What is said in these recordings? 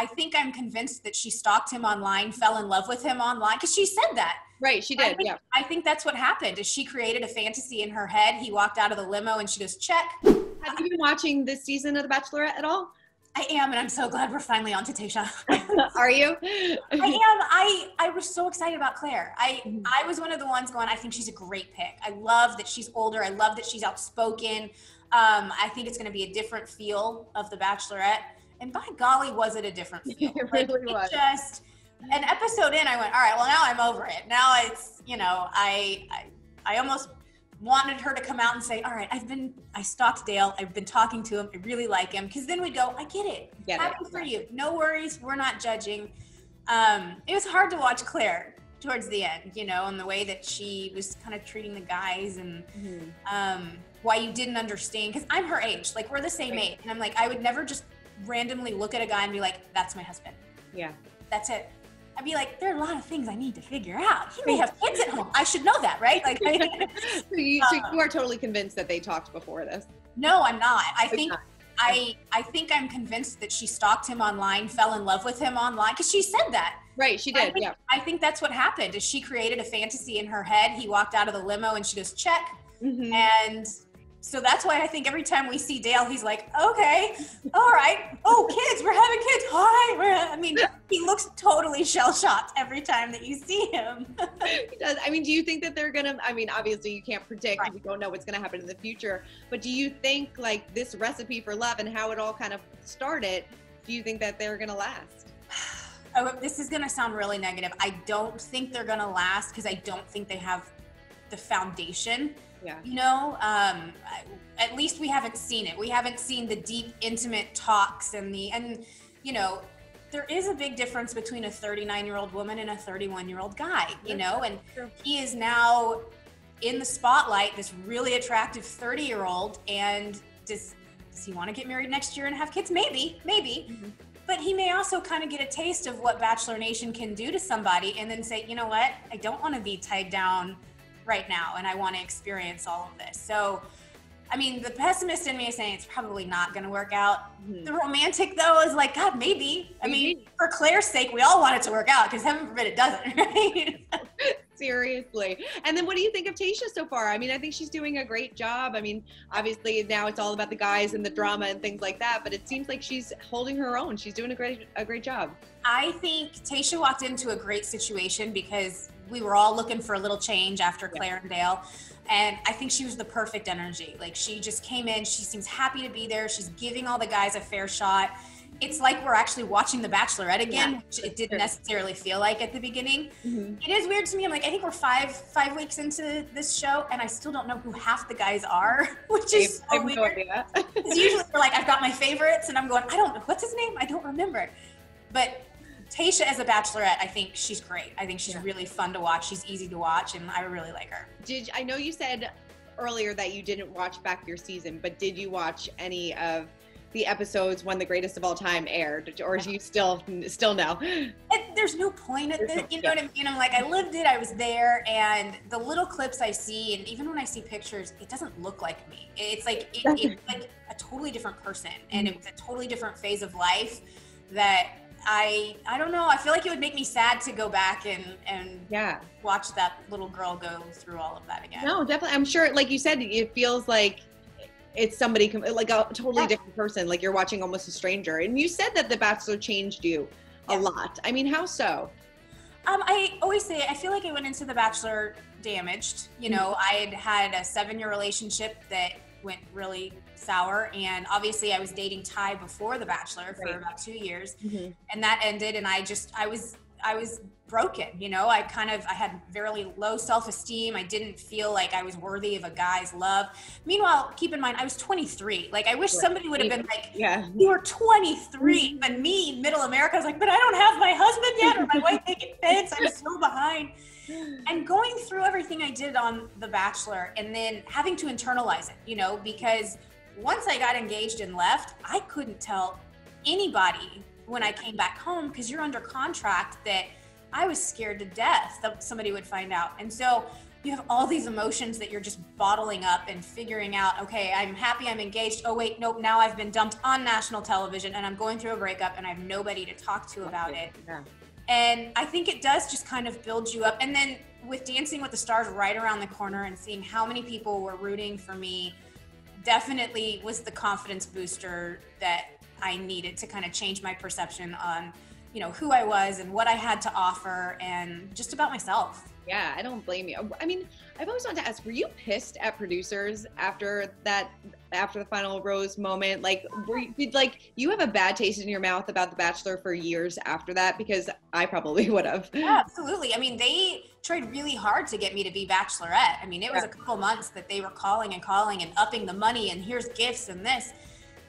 I think I'm convinced that she stalked him online, fell in love with him online, because she said that. Right, she I did. think, Yeah. I think that's what happened. Is she created a fantasy in her head? He walked out of the limo, and she goes, "Check." Have you been watching this season of The Bachelorette at all? I am, and I'm so glad we're finally on to Tayshia. Are you? I am. I I was so excited about Clare. I Mhm. I was one of the ones going. I think she's a great pick. I love that she's older. I love that she's outspoken. Um, I think it's going to be a different feel of the Bachelorette. And by golly, was it a different feel? It Like, really was. Just an episode in, I went, all right. Well, now I'm over it. Now it's you know, I I, I almost wanted her to come out and say, all right, I've been I stalked Dale. I've been talking to him. I really like him. Because then we'd go, I get it Get it. happy for you. No worries. We're not judging. Um, it was hard to watch Clare towards the end, you know, and the way that she was kind of treating the guys and Mhm. um, why you didn't understand. Because I'm her age, like we're the same Right. age, and I'm like, I would never just randomly look at a guy and be like, "That's my husband." Yeah. That's it. I'd be like, there are a lot of things I need to figure out. He may have kids at home. I should know that, right? Like, I, So you, so you are totally convinced that they talked before this? no, I'm not. I You're think not. I I think I'm convinced that she stalked him online, fell in love with him online, because she said that. Right, she I did. think, Yeah. I think that's what happened. Is she created a fantasy in her head? He walked out of the limo and she goes check, Mhm. and so that's why I think every time we see Dale, he's like, okay, all right, oh kids, we're having kids. Hi, we're. I mean, he looks totally shell shocked every time that you see him. It does. I mean, do you think that they're gonna? I mean, obviously you can't predict. Right. We don't know what's gonna happen in the future. But do you think like this recipe for love and how it all kind of started? Do you think that they're gonna last? oh, this is gonna sound really negative. I don't think they're gonna last because I don't think they have the foundation Yeah. you know um at least we haven't seen it. We haven't seen the deep intimate talks and the and you know there is a big difference between a 39 year old woman and a 31 year old guy you know? And he is now in the spotlight this really attractive 30 year old and does does he want to get married next year and have kids? Maybe maybe. Mhm. but he may also kind of get a taste of what bachelor nation can do to somebody and then say you know what? I don't want to be tied down right now and I want to experience all of this. So, I mean, the pessimist in me is saying it's probably not going to work out. Mhm. The romantic, though, is like, God, maybe. I mean, for Clare's sake, we all want it to work out because heaven forbid it doesn't, right? Seriously. And then what do you think of Tayshia so far? I mean, I think she's doing a great job. I mean, obviously now it's all about the guys and the drama and things like that, but it seems like she's holding her own. She's doing a great a great job. I think Tayshia walked into a great situation because we were all looking for a little change after. Clare and I think she was the perfect energy. Like she just came in, she seems happy to be there. She's giving all the guys a fair shot. It's like we're actually watching The Bachelorette again, Yeah, which it didn't necessarily feel like at the beginning. Mhm. It is weird to me. I'm like, I think we're five five weeks into this show, and I still don't know who half the guys are, which is so weird. usually we're like, I've got my favorites, and I'm going, I don't know what's his name. I don't remember. But Tayshia as a bachelorette, I think she's great. I think she's Yeah. really fun to watch. She's easy to watch, and I really like her. Did I know you said earlier that you didn't watch back your season, but did you watch any of the episodes when the greatest of all time aired, or do you still still know? There's no point at this. You know what I mean? I'm like, I lived it. I was there, and the little clips I see, and even when I see pictures, it doesn't look like me. It's like it, it's like a totally different person, and Mm-hmm. it was a totally different phase of life that I I don't know. I feel like it would make me sad to go back and and Yeah. watch that little girl go through all of that again. No, definitely. I'm sure, like you said, it feels like it's somebody like a totally Yeah. different person. Like you're watching almost a stranger. And you said that The Bachelor changed you a lot. I mean, how so? Um, I always say I feel like I went into The Bachelor damaged. You know, I had had a seven-year relationship that went really sour, and obviously I was dating Ty before The Bachelor for Right. about two years, mm-hmm. and that ended, and I just I was I was broken. You know, I kind of I had very low self-esteem. I didn't feel like I was worthy of a guy's love. Meanwhile, keep in mind I was 23. Like I wish Right. somebody would have been like, Yeah. you were 23 but me middle america I was like but i don't have my husband yet or my white picket fence i'm so behind and going through everything i did on the bachelor and then having to internalize it you know because once i got engaged and left i couldn't tell anybody when i came back home because you're under contract that i was scared to death that somebody would find out. And so you have all these emotions that you're just bottling up and figuring out okay i'm happy i'm engaged. Oh wait nope now i've been dumped on national television and i'm going through a breakup and i have nobody to talk to about it. Yeah. And i think it does just kind of build you up and then with dancing with the stars right around the corner and seeing how many people were rooting for me definitely was the confidence booster that i needed to kind of change my perception on you know who i was and what i had to offer and just about myself Yeah, I don't blame you. I mean, I've always wanted to ask, were you pissed at producers after that, after the final rose moment? Like, you, like you have a bad taste in your mouth about The Bachelor for years after that? Because I probably would have. Yeah, absolutely. I mean, they tried really hard to get me to be bachelorette. I mean, it was Yeah. a couple months that they were calling and calling and upping the money and here's gifts and this.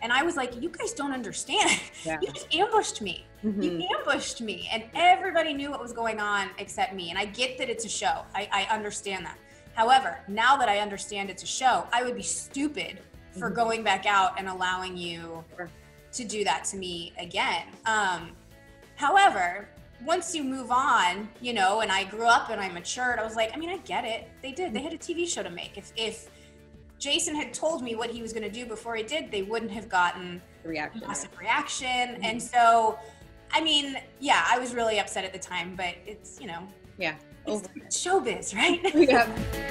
And I was like, you guys don't understand. Yeah. You just ambushed me. Mhm. You ambushed me. And everybody knew what was going on except me. And I get that it's a show. I, I understand that. However, now that I understand it's a show, I would be stupid for Mhm. going back out and allowing you to do that to me again. Um, however, once you move on, you know, and I grew up and I matured, I was like, I mean, I get it. They did. They had a TV show to make. If if Jason had told me what he was going to do before he did, they wouldn't have gotten The reaction. massive reaction. And so, I mean, yeah, I was really upset at the time, but it's you know, Yeah. it's showbiz, right? Yeah.